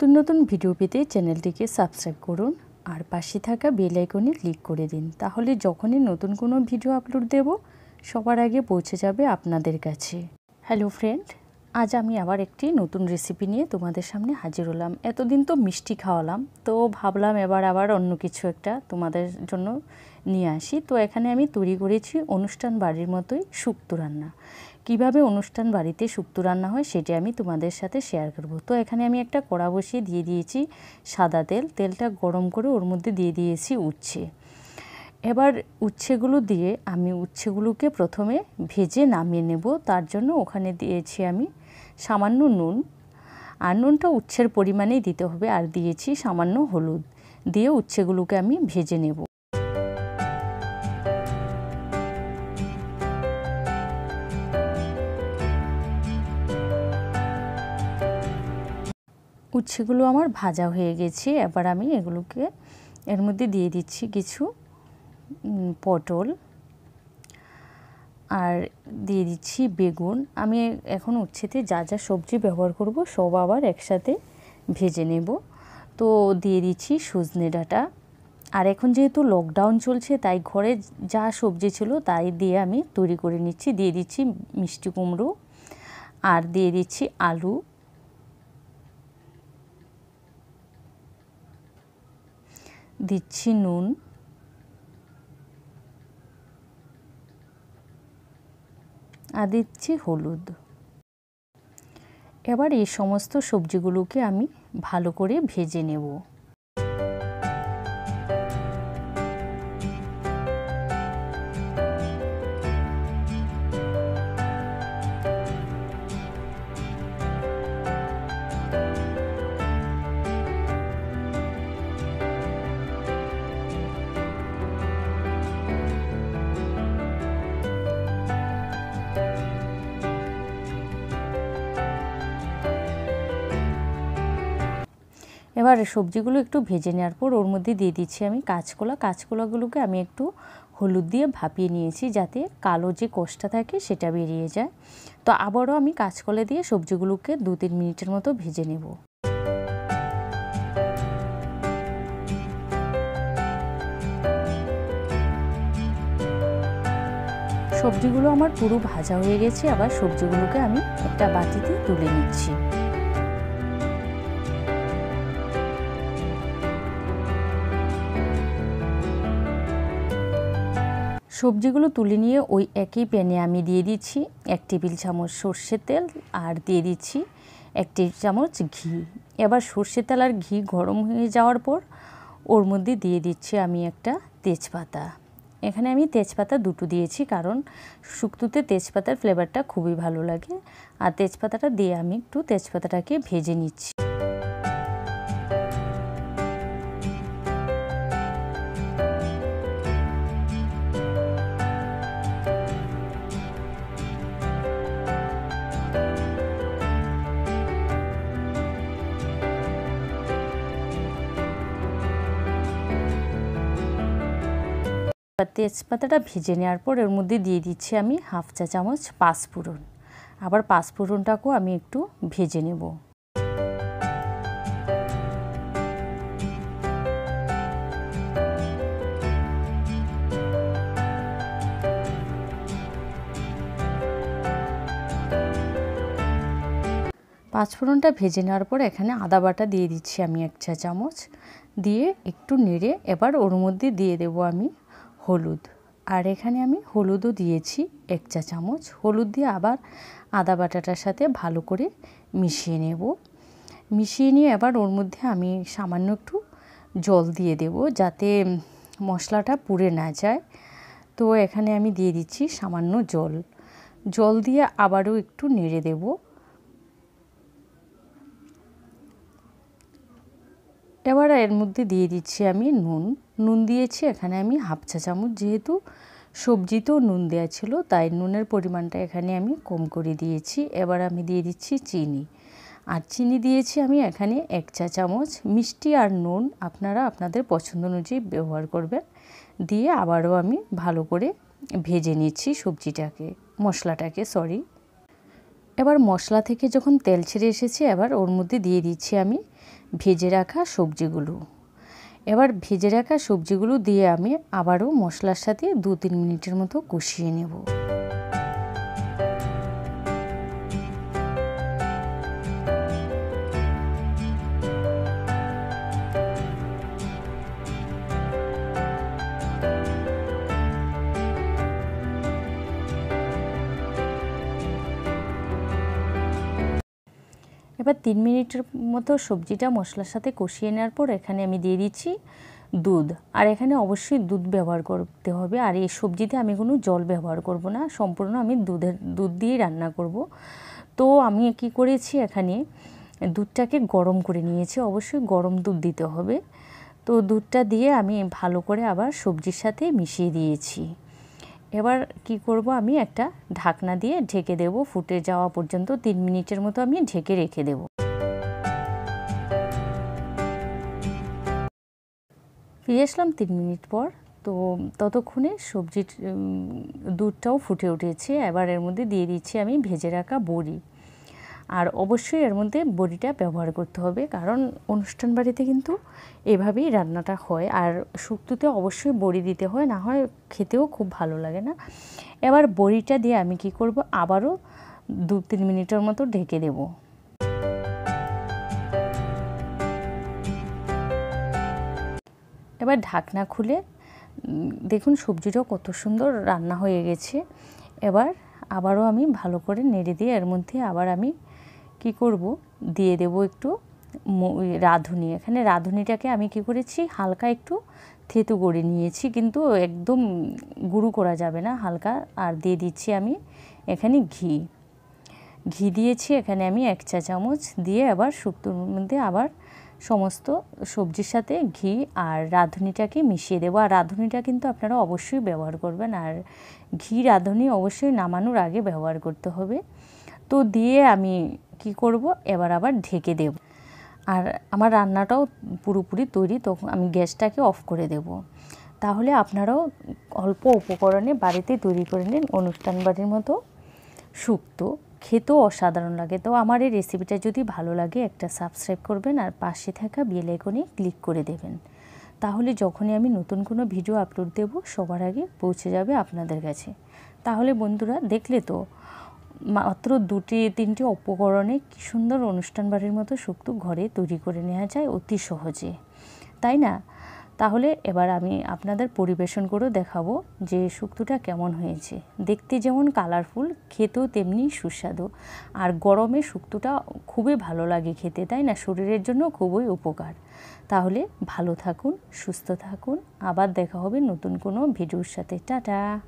নতুন নতুন ভিডিও পেতে চ্যানেলটিকে সাবস্ক্রাইব করুন আর পাশে থাকা বেল আইকনে ক্লিক করে দিন। তাহলে যখনই নতুন কোনো ভিডিও আপলোড দেব, সবার আগে পৌঁছে যাবে আপনাদের কাছে। হ্যালো ফ্রেন্ড আজ আমি আবার একটি নতুন রেসিপি নিয়ে তোমাদের সামনে হাজির হলাম। এতদিন তো মিষ্টি খাওয়ালাম, তো ভাবলাম এবার আবার অন্য কিছু একটা তোমাদের জন্য নিয়ে আসি। তো এখানে আমি তৈরি করেছি অনুষ্ঠান বাড়ির মতোই শুক্তো রান্না। কীভাবে অনুষ্ঠান বাড়িতে শুক্তো রান্না হয় সেটি আমি তোমাদের সাথে শেয়ার করব। তো এখানে আমি একটা কড়া বসিয়ে দিয়ে দিয়েছি সাদা তেল। তেলটা গরম করে ওর মধ্যে দিয়ে দিয়েছি উচ্ছে। এবার উচ্ছেগুলো দিয়ে আমি উচ্ছেগুলোকে প্রথমে ভেজে নামিয়ে নেব। তার জন্য ওখানে দিয়েছি আমি সামান্য নুন। আর নুনটা উচ্ছের পরিমাণেই দিতে হবে। আর দিয়েছি সামান্য হলুদ। দিয়ে উচ্ছেগুলোকে আমি ভেজে নেব। উচ্ছেগুলো আমার ভাজা হয়ে গেছে, এবার আমি এগুলোকে এর মধ্যে দিয়ে দিচ্ছি কিছু পটল আর দিয়ে দিচ্ছি বেগুন। আমি এখন উচ্ছেতে যা যা সবজি ব্যবহার করব সব আবার একসাথে ভেজে নেব। তো দিয়ে দিচ্ছি সজনে ডাঁটা। আর এখন যেহেতু লকডাউন চলছে, তাই ঘরে যা সবজি ছিল তাই দিয়ে আমি তৈরি করে নিচ্ছি। দিয়ে দিচ্ছি মিষ্টি কুমড়ো আর দিয়ে দিচ্ছি আলু। দিচ্ছি নুন। আর দিচ্ছি হলুদ। এবার এই সমস্ত সবজিগুলোকে আমি ভালো করে ভেজে নেব। এবার সবজিগুলো একটু ভেজে নেওয়ার পর ওর মধ্যে দিয়ে দিচ্ছি আমি কাঁচকলা। কাঁচকলাগুলোকে আমি একটু হলুদ দিয়ে ভাপিয়ে নিয়েছি যাতে কালো যে কোষটা থাকে সেটা বেরিয়ে যায়। তো আবারও আমি কাঁচকলা দিয়ে সবজিগুলোকে দু তিন মিনিটের মতো ভেজে নেব। সবজিগুলো আমার পুরো ভাজা হয়ে গেছে। আবার সবজিগুলোকে আমি একটা বাটিতে তুলে নিচ্ছি। সবজিগুলো তুলে নিয়ে ওই একই প্যানে আমি দিয়ে দিচ্ছি এক টেবিল চামচ সর্ষের তেল আর দিয়ে দিচ্ছি এক টেবিল চামচ ঘি। এবার সর্ষে তেল আর ঘি গরম হয়ে যাওয়ার পর ওর মধ্যে দিয়ে দিচ্ছি আমি একটা তেজপাতা। এখানে আমি তেজপাতা দুটো দিয়েছি কারণ শুক্তোতে তেজপাতার ফ্লেভারটা খুবই ভালো লাগে। আর তেজপাতাটা দিয়ে আমি একটু তেজপাতাটাকে ভেজে নিচ্ছি। তেজপাতাটা ভেজে নেওয়ার পর এর মধ্যে দিয়ে দিচ্ছি আমি হাফ চা চামচ পাঁচফোড়ন। আবার পাঁচফোড়নটাকেও আমি একটু ভেজে নেব। পাঁচফোড়নটা ভেজে নেওয়ার পর এখানে আদা বাটা দিয়ে দিচ্ছি আমি এক চা চামচ। দিয়ে একটু নেড়ে এবার ওর মধ্যে দিয়ে দেব আমি হলুদ। আর এখানে আমি হলুদও দিয়েছি, এক চা চামচ। হলুদ দিয়ে আবার আদা বাটাটার সাথে ভালো করে মিশিয়ে নেব। মিশিয়ে নিয়ে এবার ওর মধ্যে আমি সামান্য একটু জল দিয়ে দেব যাতে মশলাটা পুড়ে না যায়। তো এখানে আমি দিয়ে দিচ্ছি সামান্য জল। জল দিয়ে আবারও একটু নেড়ে দেবো। এবার এর মধ্যে দিয়ে দিচ্ছি আমি নুন। নুন দিয়েছি, এখানে আমি হাফ চা চামচ যেহেতু সবজিতেও নুন দেওয়া ছিল, তাই নুনের পরিমাণটা এখানে আমি কম করে দিয়েছি। এবার আমি দিয়ে দিচ্ছি চিনি। আর চিনি দিয়েছি আমি এখানে এক চা চামচ। মিষ্টি আর নুন আপনারা আপনাদের পছন্দ অনুযায়ী ব্যবহার করবেন। দিয়ে আবারও আমি ভালো করে ভেজে নিচ্ছি সবজিটাকে, মশলাটাকে সরি এবার মশলা থেকে যখন তেল ছেড়ে এসেছে, এবার ওর মধ্যে দিয়ে দিচ্ছি আমি ভেজে রাখা সবজিগুলো। এবার ভেজে রাখা সবজিগুলো দিয়ে আমি আবারও মশলার সাথে দু তিন মিনিটের মতো কষিয়ে নেব। এবার তিন মিনিটের মতো সবজিটা মশলার সাথে কষিয়ে নেওয়ার পর এখানে আমি দিয়ে দিচ্ছি দুধ। আর এখানে অবশ্যই দুধ ব্যবহার করতে হবে। আর এই সবজিতে আমি কোনো জল ব্যবহার করব না। সম্পূর্ণ আমি দুধের, দুধ দিয়েই রান্না করব। তো আমি কি করেছি এখানে? দুধটাকে গরম করে নিয়েছি। অবশ্যই গরম দুধ দিতে হবে। তো দুধটা দিয়ে আমি ভালো করে আবার সবজির সাথে মিশিয়ে দিয়েছি। এবার কি করব আমি? একটা ঢাকনা দিয়ে ঢেকে দেব। ফুটে যাওয়া পর্যন্ত তিন মিনিটের মতো আমি ঢেকে রেখে দেব। ফিরে আসলাম তিন মিনিট পর। তো ততক্ষণে সবজির দুধটাও ফুটে উঠেছে। এবার এর মধ্যে দিয়ে দিচ্ছি আমি ভেজে রাখা বড়ি। আর অবশ্যই এর মধ্যে বড়িটা ব্যবহার করতে হবে, কারণ অনুষ্ঠান বাড়িতে কিন্তু এভাবেই রান্নাটা হয়। আর শুক্তোতে অবশ্যই বড়ি দিতে হয়, না হয় খেতেও খুব ভালো লাগে না। এবার বড়িটা দিয়ে আমি কি করব? আবারও দু তিন মিনিটের মতো ঢেকে দেব। এবার ঢাকনা খুলে দেখুন সবজিটাও কত সুন্দর রান্না হয়ে গেছে। এবার আবারও আমি ভালো করে নেড়ে দিয়ে এর মধ্যে আবার আমি কি করব? দিয়ে দেব একটু রাঁধুনি। এখানে রাঁধুনিটাকে আমি কি করেছি? হালকা একটু থেতু করে নিয়েছি, কিন্তু একদম গুঁড়ো করা যাবে না, হালকা। আর দিয়ে দিচ্ছি আমি এখানে ঘি। ঘি দিয়েছি, এখানে আমি এক চা চামচ। দিয়ে আবার শুক্তোর মধ্যে আবার সমস্ত সবজির সাথে ঘি আর রাঁধুনিটাকে মিশিয়ে দেবো। আর রাঁধুনিটা কিন্তু আপনারা অবশ্যই ব্যবহার করবেন। আর ঘি, রাঁধুনি অবশ্যই নামানোর আগে ব্যবহার করতে হবে। তো দিয়ে আমি কি করব? এবার আবার ঢেকে দেব। আর আমার রান্নাটাও পুরোপুরি তৈরি তখন আমি গ্যাসটাকে অফ করে দেব। তাহলে আপনারাও অল্প উপকরণে বাড়িতে তৈরি করে নিন অনুষ্ঠান বাড়ির মতো শুক্তো খেতেও অসাধারণ লাগে। তো আমার এই রেসিপিটা যদি ভালো লাগে, একটা সাবস্ক্রাইব করবেন আর পাশে থাকা বেল আইকনে ক্লিক করে দেবেন। তাহলে যখনই আমি নতুন কোনো ভিডিও আপলোড দেব, সবার আগে পৌঁছে যাবে আপনাদের কাছে। তাহলে বন্ধুরা, দেখলে তো মাত্র দুটি, তিনটি উপকরণে কী সুন্দর অনুষ্ঠান বাড়ির মতো শুক্তো ঘরে তৈরি করে নেওয়া যায় অতি সহজে। তাই না? তাহলে এবার আমি আপনাদের পরিবেশন করেও দেখাবো যে শুক্তোটা কেমন হয়েছে। দেখতে যেমন কালারফুল খেতেও তেমনি সুস্বাদু। আর গরমে শুক্তোটা খুবই ভালো লাগে খেতে, তাই না? শরীরের জন্য খুবই উপকার। তাহলে ভালো থাকুন, সুস্থ থাকুন। আবার দেখা হবে নতুন কোনো ভিডিওর সাথে। টাটা!